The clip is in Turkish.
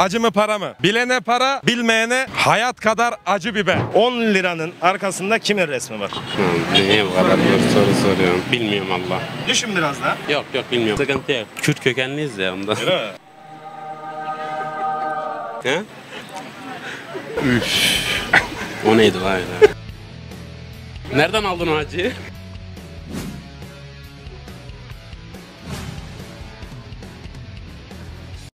acı mı para mı? Bilene para, bilmeyene hayat kadar acı biber. 10 liranın arkasında kimin resmi var? Hı, Niye bu kadar zor soru soruyorsun? Bilmiyorum Allah. Düşün biraz daha. Yok yok bilmiyorum. Sıkıntı yok. Kürt kökenliyiz ya ondan. Öyle mi? He? o neydi vay be? Nereden aldın o acıyı?